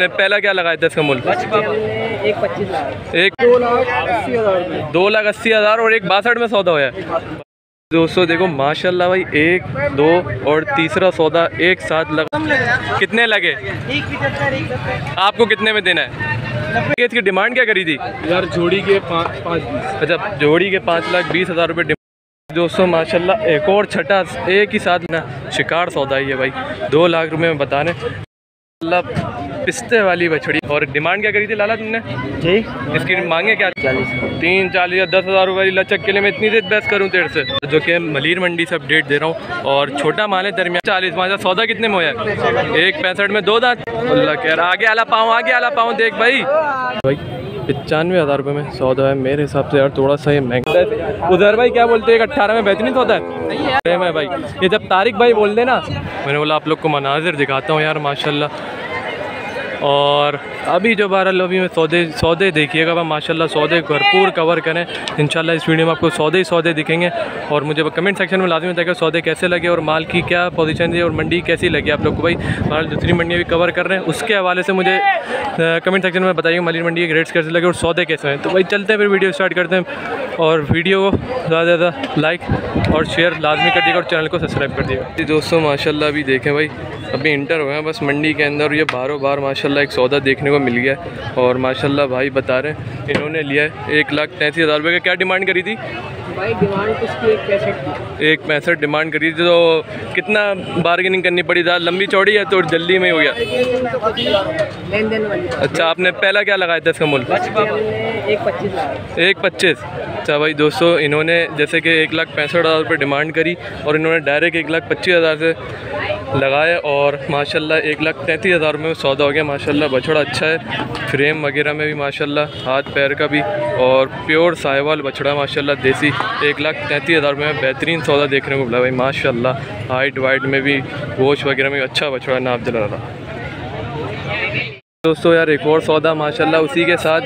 ने पहला क्या लगाया था इसका मूल्य? एक पच्चीस लाख एक दो लाख अस्सी हज़ार दो लाख अस्सी हज़ार और एक बासठ में सौदा होया है। दोस्तों देखो माशाल्लाह भाई एक दो और तीसरा सौदा एक साथ लगा कितने लगे? आपको कितने में देना है? इसकी डिमांड क्या करी थी? यार जोड़ी के पाँच पाँच अच्छा जोड़ी के पाँच लाख बीस हज़ार रुपये डिमांड। दोस्तों माशाल्लाह एक और छठा एक ही साथ ना शिकार सौदा ही है भाई। दो लाख रुपए में बता रहे माशाल्लाह पिस्ते वाली बछड़ी। और डिमांड क्या करी थी लाला तुमने? जी। इसकी मांगे क्या? चालीस। तीन चालीस या दस हज़ार रुपये लचक के लिए मैं इतनी देर बेस्ट करूँ तेरे से? जो कि मलिर मंडी से अपडेट दे रहा हूँ और छोटा माल है दरमियान चालीस। पाँच सौदा कितने में होया? एक पैंसठ में दो दांत। अल्लाह कह रहा आगे आला पाऊँ आगे आला पाऊँ देख भाई। भाई पचानवे हज़ार रुपये में सौदा है। मेरे हिसाब से यार थोड़ा सा ये महँगा है। उधर भाई क्या बोलते हैं? अट्ठारह में बेहतरीन सौदा है। भाई। ये जब तारिक भाई बोल दे ना मैंने बोला आप लोग को मनाजिर दिखाता हूँ यार माशाल्लाह। और अभी जो बारह लोबी में सौदे सौदे देखिएगा वह माशाल्लाह सौदे भरपूर कवर करें। इंशाल्लाह इस वीडियो में आपको सौदे ही सौदे दिखेंगे। और मुझे कमेंट सेक्शन में लाजमी बताएगा सौदे कैसे लगे और माल की क्या पोजीशन है और मंडी कैसी लगी आप लोग को भाई। माल दूसरी मंडियाँ भी कवर कर रहे हैं, उसके हवाले से मुझे कमेंट सेक्शन में बताइए मलिर मंडी के रेट्स कैसे लगे और सौदे कैसे हैं। तो भाई चलते हैं फिर वीडियो स्टार्ट करते हैं और वीडियो को ज़्यादा से ज़्यादा लाइक और शेयर लाजमी कर दिएगा और चैनल को सब्सक्राइब कर दिएगा दोस्तों माशाला अभी देखें भाई, अभी इंटर हुए हैं, बस मंडी के अंदर ये बारों बार माशाल्लाह एक सौदा देखने को मिल गया और माशाल्लाह भाई बता रहे हैं, इन्होंने लिया है एक लाख तैंतीस हज़ार रुपये का। क्या डिमांड करी थी? भाई डिमांड कुछ एक पैंसठ एक पैंसठ डिमांड करी थी तो कितना बार्गेनिंग करनी पड़ी था? लंबी चौड़ी है तो जल्दी में ही गया। अच्छा आपने पहला क्या लगाया था इसका पच्चीस एक पच्चीस। अच्छा भाई दोस्तों इन्होंने जैसे कि एक लाख पैंसठ हज़ार रुपये डिमांड करी और इन्होंने डायरेक्ट एक लाख पच्चीस हज़ार से लगाया और माशाल्लाह एक लाख तैंतीस हज़ार में सौदा हो गया। माशाल्लाह बछड़ा अच्छा है। फ्रेम वगैरह में भी माशाल्लाह हाथ पैर का भी और प्योर साहिवाल बछड़ा माशाल्लाह देसी एक लाख तैंतीस हज़ार रुपये में बेहतरीन सौदा देखने को मिला भाई, माशाल्लाह। हाइट वाइट में भी गोश वगैरह में अच्छा बछड़ा नाप जला रहा। दोस्तों यार एक और सौदा माशाल्लाह उसी के साथ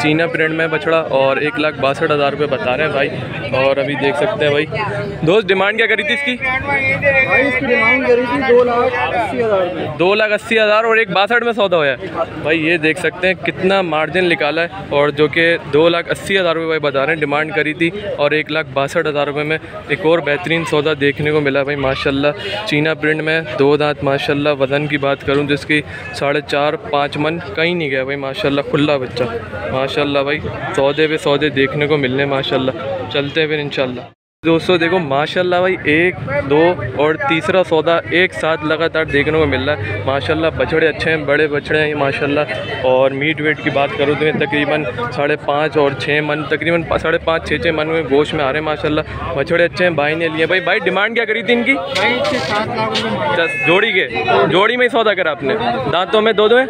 चीना प्रिंट में बछड़ा और एक लाख बासठ हज़ार रुपये बता रहे हैं भाई और अभी देख सकते हैं भाई। दोस्त डिमांड क्या करी थी इसकी? भाई इसकी डिमांड करी थी दो लाख अस्सी हज़ार दो लाख अस्सी हज़ार और एक बासठ में सौदा होया है। भाई ये देख सकते हैं कितना मार्जिन निकाला है और जो कि दो लाख अस्सी हज़ार रुपये भाई बता रहे हैं डिमांड करी थी और एक लाख बासठ हज़ार रुपये में एक और बेहतरीन सौदा देखने को मिला भाई माशाल्लाह। चीना प्रिंट में दो दांत माशाल्लाह वज़न की बात करूँ जिसकी साढ़े चार पाँच मन कहीं नहीं गया भाई, माशाल्लाह, खुला बच्चा। माशाल्लाह भाई, सौदे पे सौदे देखने को मिलने, माशाल्लाह। चलते हैं फिर, इंशाल्लाह। दोस्तों देखो माशाल्लाह भाई एक दो और तीसरा सौदा एक साथ लगातार देखने को मिल रहा है। माशाल्लाह बछड़े अच्छे हैं बड़े बछड़े हैं माशाल्लाह। और मीट वेट की बात करूँ तो ये तकरीबन साढ़े पाँच और छः मन तकरीबन साढ़े पाँच छः छः मन में गोश्त में आ रहे हैं माशाल्लाह। बछड़े अच्छे हैं भाई ने लिए। भाई भाई डिमांड क्या करी थी इनकी? दस जोड़ी के जोड़ी में ही सौदा करा आपने। दांतों में दो दो है?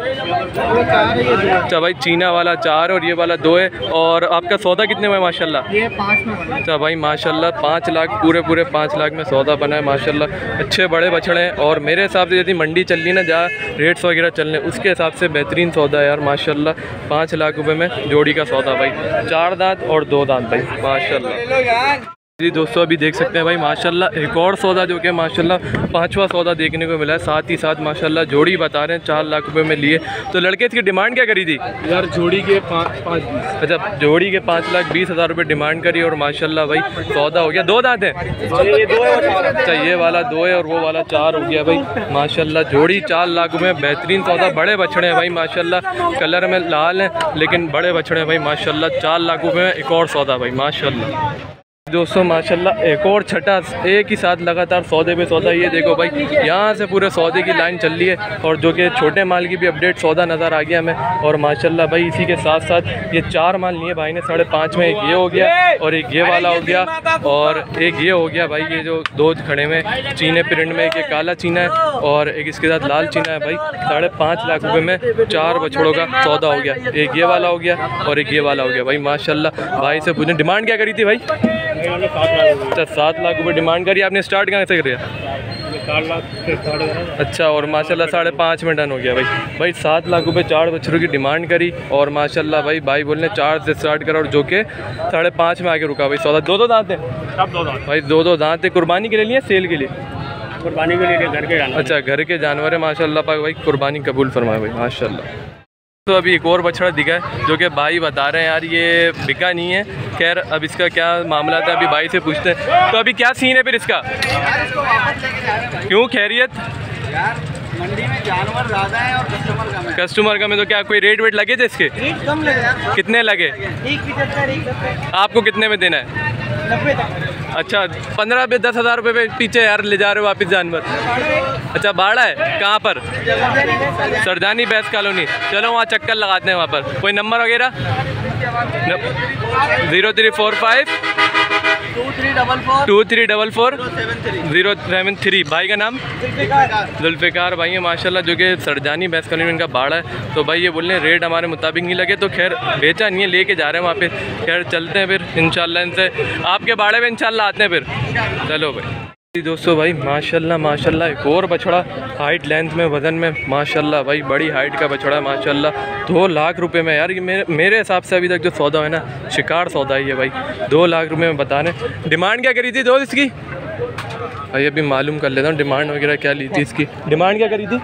अच्छा भाई चीना वाला चार और ये वाला दो है। और आपका सौदा कितने में है माशाल्लाह? ये पाँच में बना। अच्छा भाई माशाल्लाह पाँच लाख, पूरे पूरे पाँच लाख में सौदा बना है, माशाल्लाह। अच्छे बड़े बछड़े हैं और मेरे हिसाब से यदि मंडी चल रही ना, जहाँ रेट्स वगैरह चल रहे उसके हिसाब से बेहतरीन सौदा है यार, माशाल्लाह। पाँच लाख रुपये में जोड़ी का सौदा, भाई। चार दांत और दो दांत, भाई, माशाल्लाह। जी दोस्तों अभी देख सकते हैं भाई माशाल्लाह एक और सौदा जो कि माशाल्लाह पांचवा सौदा देखने को मिला है। साथ ही साथ माशाल्लाह जोड़ी बता रहे हैं चार लाख रुपए में लिए। तो लड़के इसकी डिमांड क्या करी थी? यार जोड़ी के पाँच पाँच बीस। अच्छा जोड़ी के पाँच लाख बीस हज़ार रुपये डिमांड करी और माशाल्लाह भाई सौदा हो गया। दो दांत हैं? अच्छा ये वाला दो है और वो वाला चार हो गया भाई। माशाल्लाह जोड़ी चार लाख रुपये बेहतरीन सौदा। बड़े बछड़े हैं भाई माशाल्लाह। कलर में लाल हैं लेकिन बड़े बछड़े हैं भाई माशाल्लाह। चार लाख रुपये में एक और सौदा भाई माशाल्लाह। दोस्तों, माशाल्लाह, एक और छठा एक ही साथ लगातार सौदे पे सौदा, ये देखो भाई, यहाँ से पूरे सौदे की लाइन चल रही है और जो कि छोटे माल की भी अपडेट, सौदा नज़र आ गया हमें और माशाल्लाह भाई, इसी के साथ साथ ये चार माल लिए भाई ने, साढ़े पाँच में एक ये हो गया और एक ये वाला हो गया और एक ये हो गया भाई, ये जो दो खड़े में चीने प्रिंट में एक काला चीना है और एक इसके साथ लाल चीना है भाई, साढ़े पाँच लाख रुपये में चार बछड़ों का सौदा हो गया, एक ये वाला हो गया और एक ये वाला हो गया, भाई, माशाल्लाह, भाई से पूछने, डिमांड क्या करी थी भाई? अच्छा सात लाख रुपये डिमांड करी आपने स्टार्ट कहाँ से करिया अच्छा और माशाल्लाह साढ़े पाँच में डन हो गया भाई। भाई सात लाख रुपए चार बछड़ों की डिमांड करी और माशाल्लाह भाई भाई बोलने चार से स्टार्ट करा और जो कि साढ़े पाँच में आके रुका भाई। सौदा दो दो दांत हैं? सब दो दांत। भाई दो दो दांत है कुर्बानी के लिए लिए सेल के लिए? कुर्बानी के लिए घर के जानवर अच्छा घर के जानवर है माशाल्लाह पाक भाई कुर्बानी कबूल फरमाए भाई माशाल्लाह। तो अभी एक और बछड़ा दिखा है जो कि भाई बता रहे हैं यार ये बिका नहीं है। खैर अब इसका क्या मामला था अभी भाई से पूछते हैं। तो अभी क्या सीन है फिर इसका? क्यों खैरियत? मंडी में जानवर ज़्यादा है और कस्टमर कम है कस्टमर का में तो क्या कोई रेट वेट लगे थे इसके? रेट कम लगेगा कितने लगे? आपको कितने में देना है? नब्बे तक। अच्छा पंद्रह पे दस हज़ार रुपये पे पीछे यार ले जा रहे हो वापस जानवर। अच्छा बाड़ा है कहाँ पर? सरदानी बैस कॉलोनी। चलो, वहाँ चक्कर लगाते हैं वहाँ पर। कोई नंबर वगैरह? Zero three four five two three double four zero seven three भाई का नाम? जुल्फ़िकार. भाई है माशाल्लाह जो कि सरजानी बैस कॉलोनी में इनका बाड़ा है। तो भाई ये बोल रहे हैं रेट हमारे मुताबिक नहीं लगे तो खैर बेचा नहीं है लेके जा रहे हैं वहाँ पे। खैर चलते हैं फिर इंशाल्लाह इनसे। आपके बाड़े में इंशाल्लाह आते हैं फिर। चलो भाई। दोस्तों भाई, माशाल्लाह माशाल्लाह, एक और बछड़ा हाइट लेंथ में, वज़न में, माशाल्लाह भाई, बड़ी हाइट का बछड़ा, माशाल्लाह। दो लाख रुपए में, यार, ये मेरे मेरे हिसाब से अभी तक जो सौदा है ना, शिकार सौदा ही है भाई। दो लाख रुपए में बताने। डिमांड क्या करी थी दो इसकी? भाई, अभी मालूम कर लेता हूँ डिमांड वगैरह क्या ली थी इसकी। डिमांड क्या करी थी?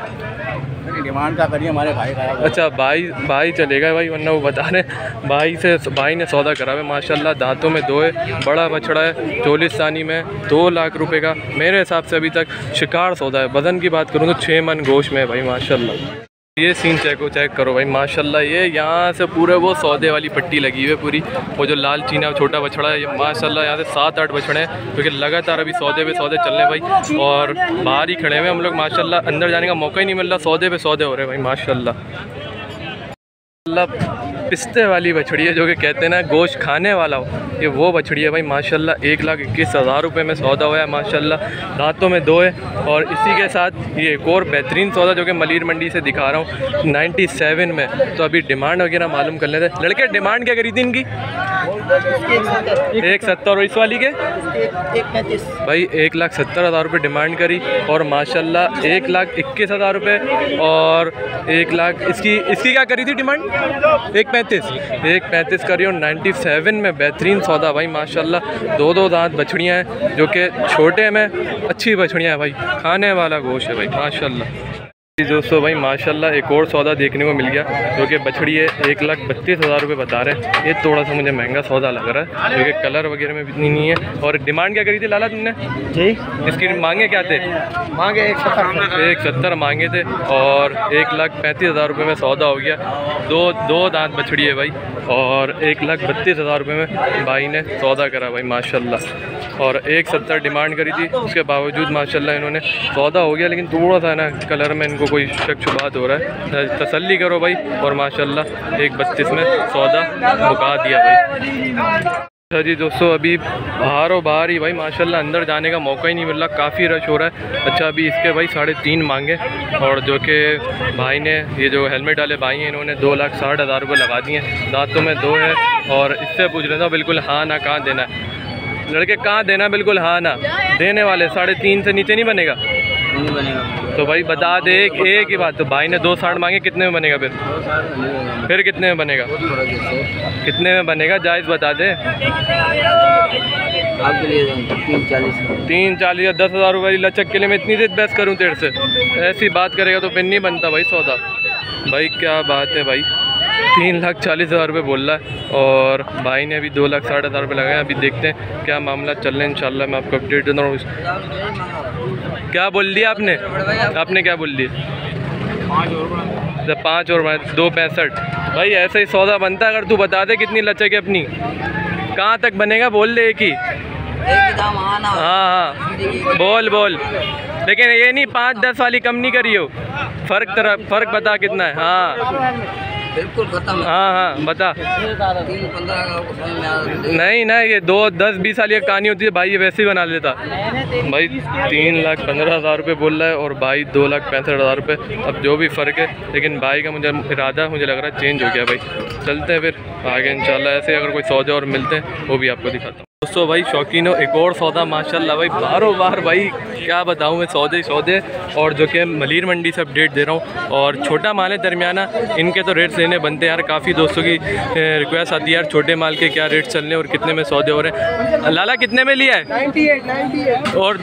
डिमांड का करिए हमारे भाई का अच्छा भाई भाई चलेगा भाई वरना वो बता रहे भाई से भाई ने सौदा करा है माशाल्लाह दांतों में दो है बड़ा बछड़ा है चौलीसानी में दो लाख रुपए का। मेरे हिसाब से अभी तक शिकार सौदा है। वज़न की बात करूँ तो छः मन गोश में है भाई माशाल्लाह। ये सीन चेक हो चेक करो भाई, माशाल्लाह ये यहाँ से पूरे वो सौदे वाली पट्टी लगी हुई है पूरी। वो जो लाल चीना छोटा बछड़ा है, ये माशाल्लाह यहाँ से सात आठ बछड़े हैं, क्योंकि लगातार अभी सौदे पे सौदे चल रहे हैं भाई। और बाहर ही खड़े हुए हम लोग, माशाल्लाह अंदर जाने का मौका ही नहीं मिल रहा, सौदे पे सौदे हो रहे हैं भाई, माशाल्लाह। माशाल्लाह, पिस्ते वाली बछड़ी है जो कि कहते हैं ना, गोश्त खाने वाला हो। ये वो बछड़ी है भाई, माशाल्लाह, एक लाख इक्कीस हज़ार रुपये में सौदा हुआ है, माशाल्लाह दांतों में दो है। और इसी के साथ ये एक और बेहतरीन सौदा जो कि मलिर मंडी से दिखा रहा हूँ 97 में। तो अभी डिमांड वगैरह मालूम कर लेते लड़के, डिमांड क्या करी थी इनकी? एक सत्तर, और इस वाली के? भाई, एक लाख सत्तर हज़ार रुपये डिमांड करी, और माशाल्लाह, एक लाख इक्कीस हज़ार रुपये, और एक लाख, इसकी इसकी क्या करी थी डिमांड? एक पैंतीस। एक पैंतीस करियो नाइन्टी सेवन में बेहतरीन सौदा भाई, माशाल्लाह। दो दो दांत बछड़ियाँ हैं, जो कि छोटे में, अच्छी बछड़ियाँ हैं भाई। खाने वाला गोश है भाई, माशाल्लाह। दोस्तों भाई माशाल्लाह एक और सौदा देखने को मिल गया जो कि बछड़ी है एक लाख बत्तीस हज़ार रुपये बता रहे हैं। ये थोड़ा सा मुझे महँगा सौदा लग रहा है क्योंकि कलर वगैरह में भी इतनी नहीं है। और डिमांड क्या करी थी लाला तुमने? जी। इसकी मांगे क्या थे? मांगे एक सत्तर। एक सत्तर मांगे थे और एक लाख पैंतीस हज़ार रुपये में सौदा हो गया। दो दो दांत बछड़ी है भाई और एक लाख बत्तीस हज़ार रुपये में भाई ने सौदा करा भाई माशाल्लाह। और एक सत्तर डिमांड करी थी, उसके बावजूद माशाल्लाह इन्होंने सौदा हो गया, लेकिन थोड़ा सा ना कलर में इनको कोई शक शुबात हो रहा है। तसल्ली करो भाई, और माशाल्लाह एक बत्तीस में सौदा मुका दिया भाई। अच्छा जी दोस्तों, अभी बाहर बाहर ही भाई, माशाल्लाह अंदर जाने का मौका ही नहीं मिल रहा, काफ़ी रश हो रहा है। अच्छा अभी इसके भाई साढ़े तीन मांगे, और जो कि भाई ने ये जो हेलमेट वाले भाई हैं, इन्होंने दो लाख साठ हज़ार रुपये लगा दिए दांतों में दो है, और इससे पूछ रहे था, बिल्कुल हाँ ना कहाँ देना है। लड़के कहाँ देना? बिल्कुल हाँ ना। देने वाले साढ़े तीन से नीचे नहीं बनेगा? नहीं बनेगा। तो भाई बता दे एक एक ही बात तो भाई ने दो साठ मांगे कितने में बनेगा फिर? फिर कितने में बनेगा? कितने में बनेगा? जायज़ बता दे। तीन चालीस तीन चालीस या दस हज़ार रुपये लचक के लिए मैं इतनी देर बहस करूँ तेरे से। ऐसी बात करेगा तो फिर नहीं बनता भाई सौदा। भाई क्या बात है भाई। तीन लाख चालीस हज़ार रुपये बोल रहा है और भाई ने अभी दो लाख साठ हज़ार रुपये लगाए अभी देखते हैं क्या मामला चल रहा है, इंशाल्लाह मैं आपको अपडेट देता हूँ। क्या बोल दिया आपने? आपने क्या बोल दिया? अच्छा पाँच और दो पैंसठ। भाई, ऐसे ही सौदा बनता है, अगर तू बता दे कितनी लचक है अपनी। कहाँ तक बनेगा, बोल दे एक ही। हाँ हाँ। बोल बोल। लेकिन ये नहीं, पाँच दस वाली कम नहीं करी हो फ़र्क तरह, फ़र्क बता कितना है। हाँ। बिल्कुल खत्म हाँ। हाँ बता। तीन पंद्रह। नहीं ना ये दो दस बीस साल एक कहानी होती है भाई ये वैसे ही बना लेता। भाई तीन लाख पंद्रह हज़ार रुपये बोल रहा है और भाई दो लाख पैंसठ हज़ार रुपये। अब जो भी फ़र्क है लेकिन भाई का मुझे इरादा मुझे लग रहा है चेंज हो गया भाई। चलते हैं फिर आगे इंशाल्लाह ऐसे अगर कोई सौदे और मिलते हैं वो भी आपको दिखाता हूँ। दोस्तों भाई शौकीनो एक और सौदा माशाल्लाह भाई बारों बार भाई क्या बताऊँ मैं सौदे ही सौदे। और जो कि मलिर मंडी से अपडेट दे रहा हूँ और छोटा माल है दरमियाना इनके तो रेट्स लेने बनते हैं यार काफ़ी दोस्तों की रिक्वेस्ट आती है यार छोटे माल के क्या रेट चल रहे हैं और कितने में सौदे हो रहे हैं। लाला कितने में लिया है? 98 98 और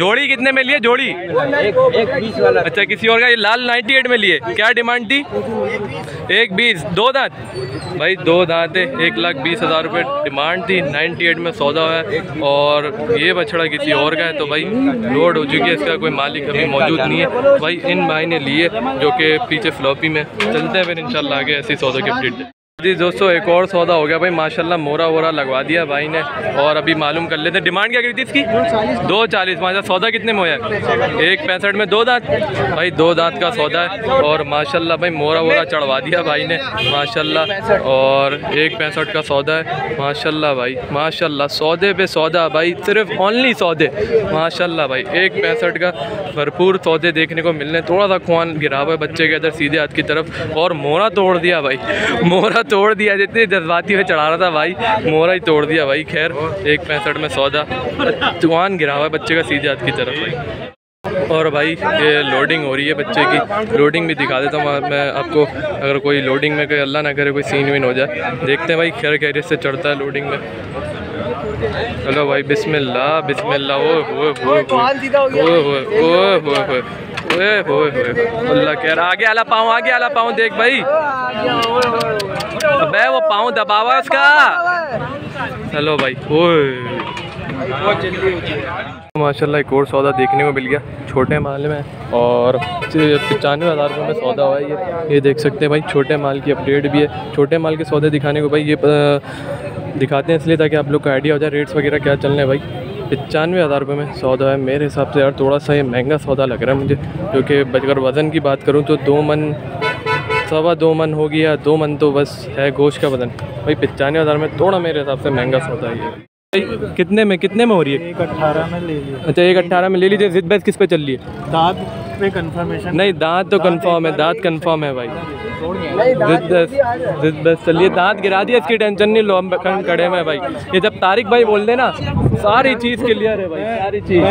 जोड़ी कितने में लिए जोड़ी? एक एक वाला। अच्छा किसी और का ये लाल 98 में लिए क्या डिमांड थी? एक बीस, दो दांत। भाई, दो दांत, एक लाख बीस हज़ार रुपये डिमांड थी 98 में सौदा हुआ है। और ये बछड़ा किसी और का है तो भाई, लोड हो चुकी है, इसका कोई मालिक अभी मौजूद नहीं है। भाई, इन भाई ने लिए, जो कि पीछे फ्लॉपी में। चलते हैं फिर इनशाला आगे ऐसी सौदों की अपडेट जी दोस्तों, एक और सौदा हो गया भाई। माशाल्लाह मोरा वोरा लगवा दिया भाई ने। और अभी मालूम कर लेते डिमांड क्या करी थी इसकी? दो चालीस। माशा सौदा कितने में होया? एक पैंसठ में दो दांत। भाई, दो दांत का सौदा है। और माशाल्लाह भाई, मोरा वोरा चढ़वा दिया भाई ने। माशाल्लाह। और एक पैंसठ का सौदा है। माशाल्लाह भाई, माशाल्लाह। सौदे पे सौदा भाई, सिर्फ़ ओनली सौदे। माशाल्लाह भाई, एक पैंसठ का भरपूर सौदे देखने को मिलने थोड़ा सा खुआन गिरा हुआ है बच्चे के इधर सीधे हाथ की तरफ़। और मोरा तोड़ दिया भाई। मोरा तोड़ दिया जितने जज्बाती में चढ़ा रहा था भाई मोरा ही तोड़ दिया भाई खैर एक पैंसठ में सौदा चुहान गिरा हुआ है बच्चे का सीधे हाथ की तरफ़ भाई और भाई ये लोडिंग हो रही है बच्चे की लोडिंग भी दिखा देता हूँ मैं आपको अगर कोई लोडिंग में कोई अल्लाह ना करे कोई सीन वीन हो जाए देखते हैं भाई खैर खैरियत से चढ़ता है लोडिंग में चलो भाई बिस्मिल्लाह बिस्मिल्लाह ओ हो हो हो हो हो ओए होए होए अल्लाह कह रहा आगे आला पाऊँ आगे आला पाऊँ देख भाई। अबे वो पाँव दबावा उसका। चलो भाई, ओए। माशाल्लाह, एक और सौदा देखने को मिल गया। छोटे माल में और पचानवे हज़ार रुपये में सौदा हुआ है ये। ये देख सकते हैं भाई, छोटे माल की अपडेट भी है। छोटे माल के सौदे दिखाने को भाई ये दिखाते हैं इसलिए ताकि आप लोग का आइडिया हो जाए, रेट्स वगैरह क्या चल रहे हैं भाई। पचानवे हज़ार रुपये में सौदा है। मेरे हिसाब से यार थोड़ा सा ये महँगा सौदा लग रहा है मुझे क्योंकि अगर वज़न की बात करूँ तो दो मन सवा दो मन हो गया दो मन तो बस है गोश का वज़न। भाई पचानवे हज़ार में थोड़ा मेरे हिसाब से महँगा सौदा है ये। कितने में कितने में हो रही है? एक अट्ठारह में ले लीजिए अच्छा एक अट्ठारह में ले लीजिए जिद बैस किस पे चल रही है? दांत पे कंफर्मेशन नहीं दांत तो कंफर्म है दांत कंफर्म है भाई। जिद बस चलिए दांत गिरा दिया इसकी टेंशन नहीं लो हम खंड में भाई। ये जब तारिक भाई बोल देना सारी चीज़ क्लियर है भाई सारी चीज़।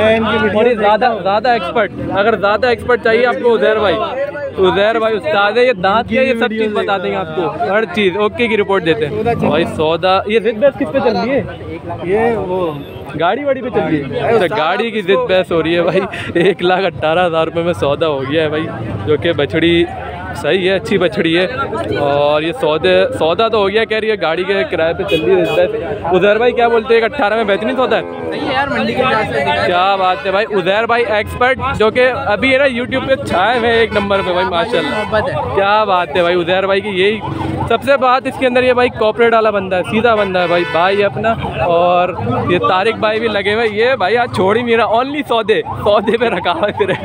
और ज़्यादा ज़्यादा एक्सपर्ट अगर ज़्यादा एक्सपर्ट चाहिए आपको उधर भाई। उजैर भाई उस्ताद है ये दांत क्या ये सब चीज़ बता देंगे आपको। हर चीज़ ओके की रिपोर्ट देते हैं। भाई सौदा ये जिद बस किस पे चल रही है? ये वो गाड़ी वाड़ी पे चल रही है? अच्छा गाड़ी की जिद बहस हो रही है भाई। एक लाख अट्ठारह हज़ार रुपये में सौदा हो गया है भाई जो कि बछड़ी सही है अच्छी बछड़ी है। और ये सौदे सौदा तो हो गया कह रही है गाड़ी के किराए पे चल रही है उधर भाई क्या बोलते हैं अट्ठारह में बेहतरीन सौदा है? नहीं यार मंडी के क्या बात है भाई उजैर भाई एक्सपर्ट जो कि अभी है ना यूट्यूब पे छाए हुए एक नंबर पे भाई। माशाल्लाह। मोहब्बत क्या बात है भाई उजैर भाई की यही सबसे बात इसके अंदर ये भाई कॉपरेट वाला बंदा है सीधा बंदा है भाई भाई अपना और ये तारिक भाई भी लगे हुए ये भाई आज छोड़ ही नहीं रहा ओनली सौदे सौदे पे रखा हुआ फिर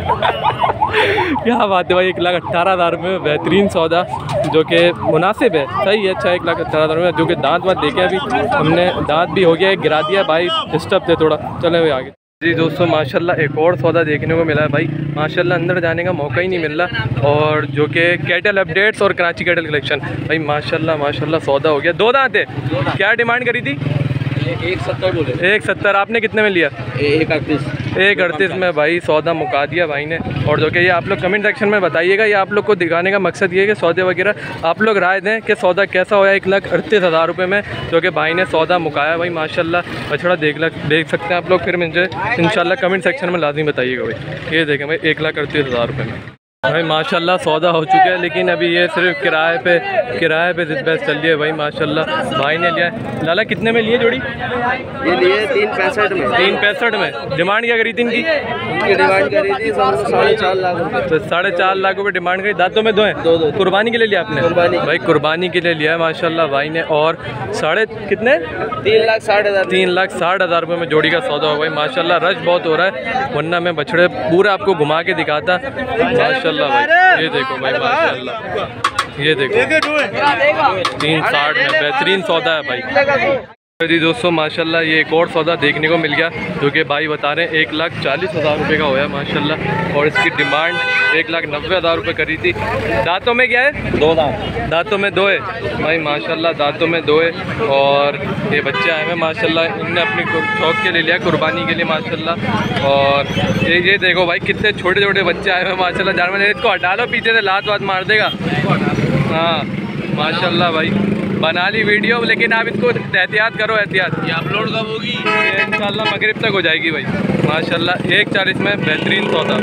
क्या बात है भाई एक लाख अट्ठारह हज़ार में बेहतरीन सौदा जो कि मुनासिब है। सही है अच्छा एक लाख अट्ठारह हज़ार में जो कि दांत वाँत देखे अभी हमने दांत भी हो गया गिरा दिया भाई डिस्टर्ब थे थोड़ा चले हुए आगे। जी दोस्तों, माशाल्लाह एक और सौदा देखने को मिला है भाई। माशाल्लाह अंदर जाने का मौका ही नहीं मिल रहा और जो कि कैटल अपडेट्स और कराची कैटल कलेक्शन। भाई, माशाल्लाह माशाल्लाह सौदा हो गया। दो दांत है। क्या डिमांड करी थी? एक सत्तर बोले एक सत्तर आपने कितने में लिया? एक अड़तीस। एक अड़तीस में भाई सौदा मुका दिया भाई ने। और जो कि ये आप लोग कमेंट सेक्शन में बताइएगा ये आप लोग को दिखाने का मकसद ये है कि सौदे वगैरह आप लोग राय दें कि सौदा कैसा होया एक लाख अड़तीस हज़ार रुपये में जो कि भाई ने सौदा मुकाया भाई माशाल्लाह। बछड़ा देख लग देख सकते हैं आप लोग फिर मुझे इंशाल्लाह कमेंट सेक्शन में लाजमी बताइएगा भाई। ये देखें भाई एक लाख अड़तीस हज़ार रुपये में। भाई माशाल्लाह सौदा हो चुका है लेकिन अभी ये सिर्फ़ किराए पे किराए पे जिद बहस चल रही है भाई माशाल्लाह। भाई ने लिया है। लाला कितने में लिए जोड़ी? ये लिए तीन पैंसठ में। तीन पैंसठ में। डिमांड क्या करी थी इनकी? डिमांड करी थी साढ़े चार लाख तो साढ़े चार लाख रुपए डिमांड करी। दांतों में दो हैं? दो दो। कुर्बानी के लिए लिया आपने? भाई कुर्बानी के लिए लिया है माशाल्लाह भाई ने। और साढ़े कितने? तीन लाख साठ हज़ार। तीन लाख साठ हज़ार रुपये में जोड़ी का सौदा हुआ भाई माशाल्लाह रश बहुत हो रहा है। वरना मैं बछड़े पूरा आपको घुमा के दिखाता। माशाल्लाह भाई ये देखो भाई माशाल्लाह ये देखो तीन साठ में बेहतरीन सौदा है भाई तो जी दोस्तों माशाल्लाह ये एक और सौदा देखने को मिल गया जो कि भाई बता रहे हैं एक लाख चालीस हज़ार रुपये का होया माशाल्लाह और इसकी डिमांड एक लाख नब्बे हज़ार रुपये करी थी। दांतों में क्या है? दो दांत। दांतों में दो है? भाई माशाल्लाह दांतों में दो है और ये बच्चे आए हैं माशाल्लाह इनने अपनी शौक के ले लिया कुर्बानी के लिए माशाल्लाह और ये ये देखो भाई कितने छोटे छोटे बच्चे आए हैं माशाल्लाह जानवर इसको हटा लो पीछे से लात वात मार देगा। हाँ माशाल्लाह भाई। बना ली वीडियो लेकिन आप इनको एहतियात करो एहतियात। ये अपलोड कब होगी? इन मगरब तक हो जाएगी भाई। माशाल्लाह एक चालीस में बेहतरीन सौदा।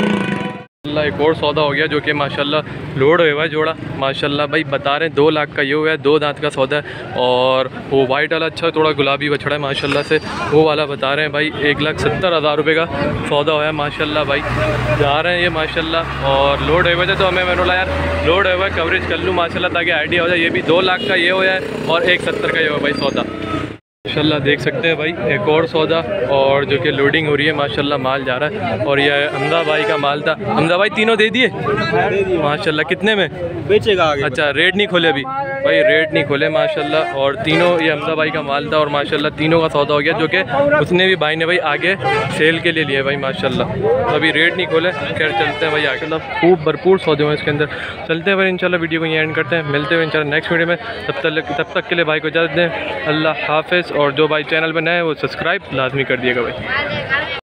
माशाल्लाह, एक और सौदा हो गया जो कि माशाल्लाह लोड हुआ है जोड़ा। माशाल्लाह भाई, बता रहे हैं, दो लाख का ये हुआ है, दो दांत का सौदा है। और वो वाइट वाला अच्छा थोड़ा गुलाबी बछड़ा है, माशाल्लाह से। वो वाला बता रहे हैं भाई, एक लाख सत्तर हज़ार रुपये का सौदा हुआ है, माशाल्लाह भाई। जा रहे हैं ये, माशाल्लाह। और लोड हुए थे तो हमें मैंने बोला, यार, लोड हुआ है कवरेज कर लूँ, माशाल्लाह, ताकि आइडिया हो जाए, ये भी दो लाख का ये हुआ है और एक सत्तर का ये हुआ भाई सौदा। माशाल्लाह देख सकते हैं भाई एक और सौदा और जो कि लोडिंग हो रही है माशाल्लाह माल जा रहा है और ये हमदा भाई का माल था। हमदा भाई तीनों दे दिए? माशाल्लाह कितने में? बेचेगा आगे। अच्छा रेट नहीं खोले अभी। भाई रेट नहीं खोले माशाल्लाह और तीनों ये हमदा भाई का माल था और माशाल्लाह तीनों का सौदा हो गया जो कि उसने भी भाई ने भाई आगे सेल के लिए लिया भाई माशाल्लाह। तो अभी रेट नहीं खोले खैर चलते हैं भाई आगे। खूब भरपूर सौदे हुए इसके अंदर। चलते हैं भाई इंशाल्लाह वीडियो को यहीं एंड करते हैं। मिलते हुए इंशाल्लाह नेक्स्ट वीडियो में। तब तक तब तक के लिए भाई को इजाज़त दें। अल्लाह हाफिज़। और जो भाई चैनल पर नए हैं वो सब्सक्राइब लाजमी कर दिएगा भाई।